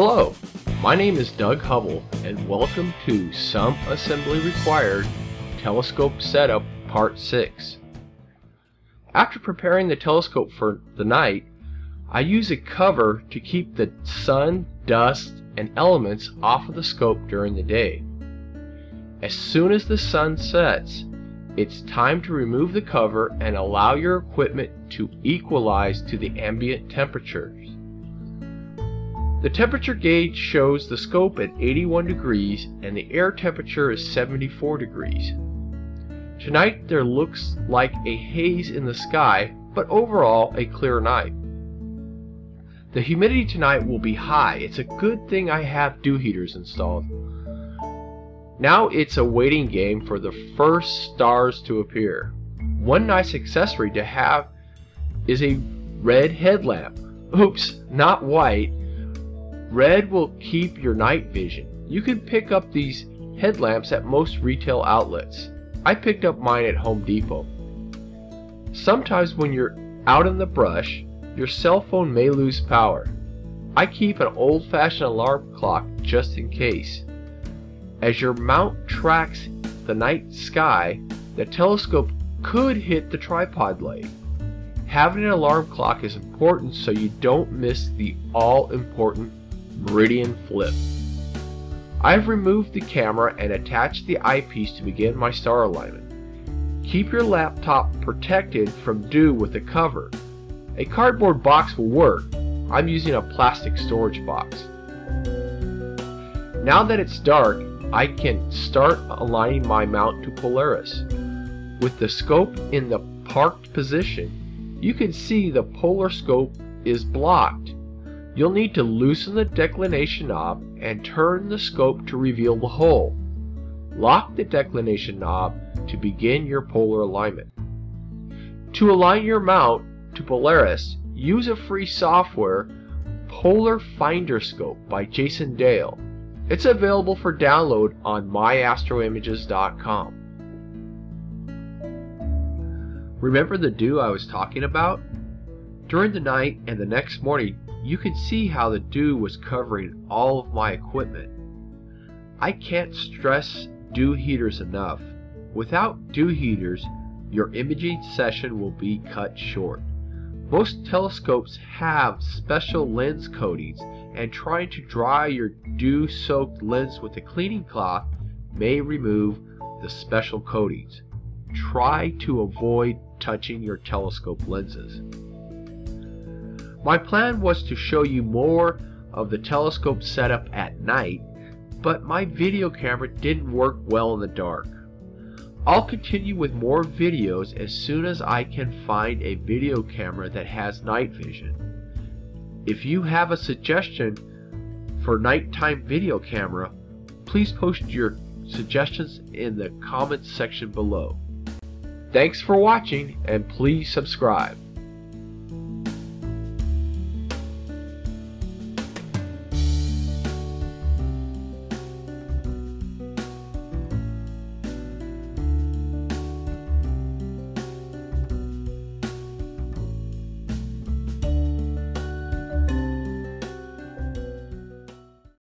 Hello, my name is Doug Hubble and welcome to Some Assembly Required Telescope Setup Part 6. After preparing the telescope for the night, I use a cover to keep the sun, dust, and elements off of the scope during the day. As soon as the sun sets, it's time to remove the cover and allow your equipment to equalize to the ambient temperatures. The temperature gauge shows the scope at 81 degrees and the air temperature is 74 degrees. Tonight there looks like a haze in the sky, but overall a clear night. The humidity tonight will be high. It's a good thing I have dew heaters installed. Now it's a waiting game for the first stars to appear. One nice accessory to have is a red headlamp. Oops, not white. Red will keep your night vision. You can pick up these headlamps at most retail outlets. I picked up mine at Home Depot. Sometimes when you're out in the brush, your cell phone may lose power. I keep an old-fashioned alarm clock just in case. As your mount tracks the night sky, the telescope could hit the tripod leg. Having an alarm clock is important so you don't miss the all-important meridian flip. I've removed the camera and attached the eyepiece to begin my star alignment. Keep your laptop protected from dew with a cover. A cardboard box will work. I'm using a plastic storage box. Now that it's dark, I can start aligning my mount to Polaris. With the scope in the parked position, you can see the polar scope is blocked. You'll need to loosen the declination knob and turn the scope to reveal the hole. Lock the declination knob to begin your polar alignment. To align your mount to Polaris, use a free software, Polar Finder Scope by Jason Dale. It's available for download on myastroimages.com. Remember the dew I was talking about? During the night and the next morning, you can see how the dew was covering all of my equipment. I can't stress dew heaters enough. Without dew heaters, your imaging session will be cut short. Most telescopes have special lens coatings and trying to dry your dew-soaked lens with a cleaning cloth may remove the special coatings. Try to avoid touching your telescope lenses. My plan was to show you more of the telescope setup at night, but my video camera didn't work well in the dark. I'll continue with more videos as soon as I can find a video camera that has night vision. If you have a suggestion for nighttime video camera, please post your suggestions in the comments section below. Thanks for watching and please subscribe.